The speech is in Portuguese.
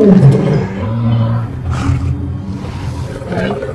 Thank uhum. you.